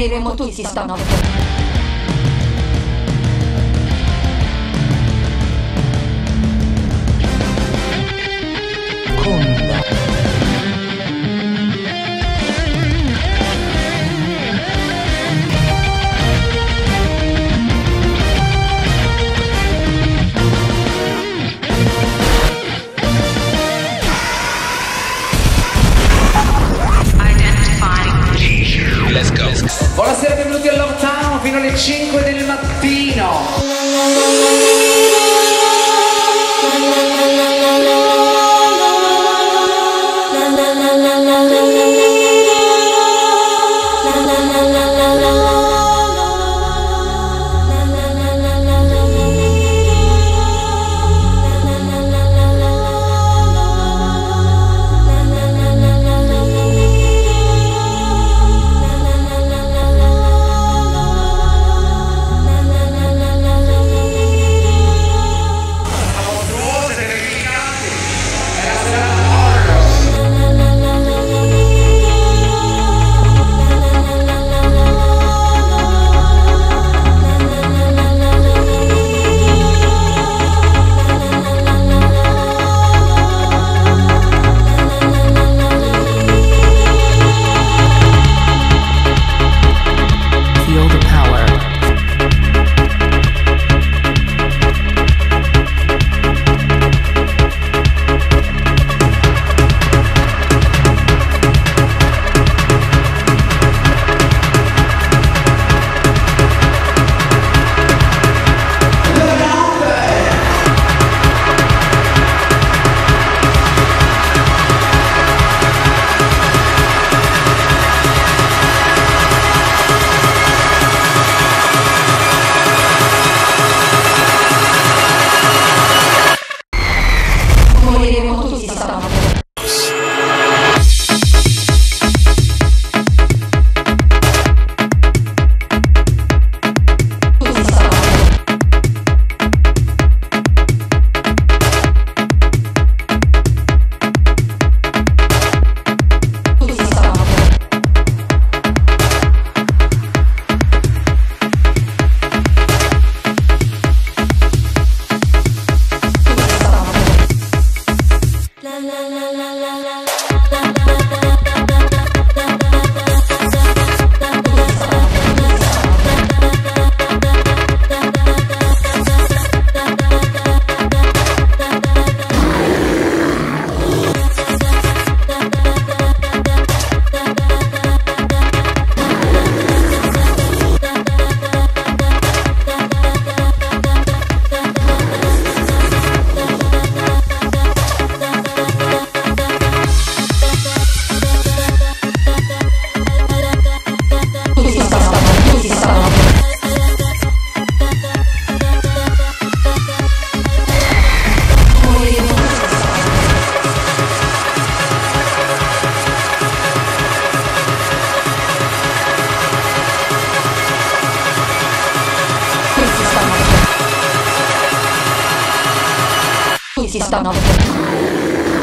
Moriremo tutti stanotte. 岸田信